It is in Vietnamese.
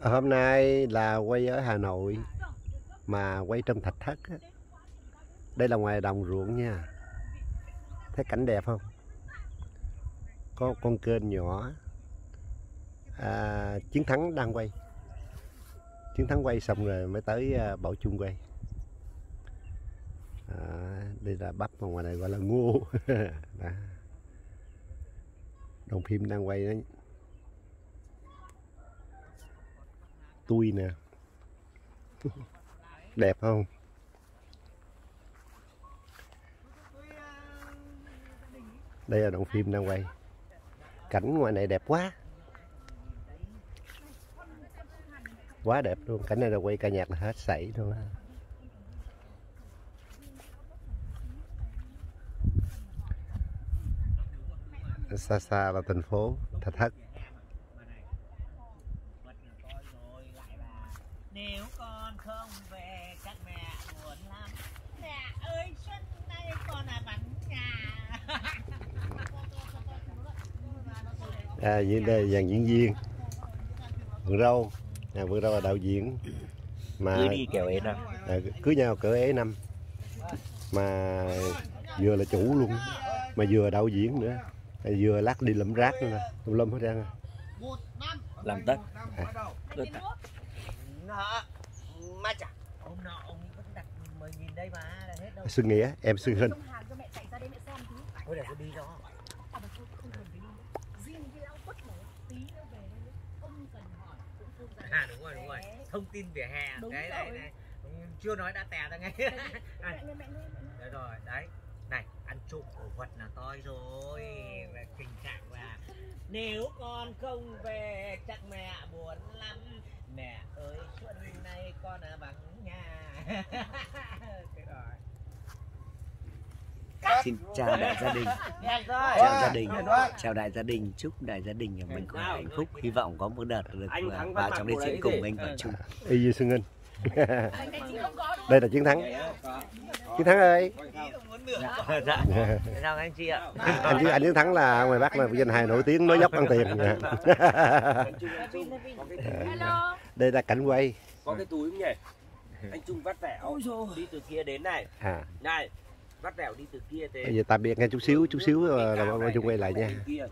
hôm nay là quay ở Hà Nội mà quay trong thạch thất á. đây là ngoài đồng ruộng nha. Thấy cảnh đẹp không? Có con kênh nhỏ. À, chiến thắng đang quay. Chiến thắng quay xong rồi mới tới à, bảo chung quay. À, đây là bắp mà ngoài này gọi là ngô. Đồng phim đang quay đó tui nè. Đẹp không? Đây là đoạn phim đang quay. Cảnh ngoài này đẹp quá. Quá đẹp luôn. Cảnh này là quay ca nhạc là hết sảy luôn á. Xa xa là thành phố thạch thất Nếu con không về các mẹ buồn lắm. Mẹ ơi xuân nay con là vắng nhà. À diễn đây dàn diễn viên. Vườn râu à, vườn râu là đạo diễn. Mà cưới đi kèo ế năm. À, cưới nhau cỡ ế năm. Mà vừa là chủ luôn. Mà vừa đạo diễn nữa. À, vừa lát đi lụm rác nữa tùm lum hết trơn à. làm tất. Mà chả Hôm nọ ông vẫn đặt 10 nghìn đây mà là hết đâu. Xuân Nghĩa em Xuân Hinh Trong hàng cho mẹ chạy ra đây mẹ xem tí. Thôi để tôi đi cho À, cần À đúng rồi đúng rồi. Thông tin vỉa hè. Đúng Đấy đấy đấy. Ừ, Chưa nói đã tè ra ngay. Nghe. Đấy rồi đấy. Này ăn trộm cổ vật là toi rồi. Về tình trạng là Nếu con không về chắc mẹ buồn lắm nay con ở vắng nhà. Thế rồi. Xin chào đại gia đình. Chào gia đình. chào đại gia đình. Chúc đại gia đình nhà mình có hạnh phúc. Hy vọng có một đợt được Anh vào trong mặt đây diễn cùng anh. Bảo Trung y có đúng không? đây là chiến thắng. Chiến thắng ơi Dạ Sao anh chị ạ? Anh chiến anh chiến thắng là ngoài bắc là danh hài nổi tiếng nói dốc ăn tiền. Hello. đây là cảnh quay có cái túi không nhỉ? Anh trung vắt vẻo đi từ kia đến này. À này vắt vẻo đi từ kia thế bây giờ tạm biệt nghe chút xíu chút xíu là là cái nha. bên kia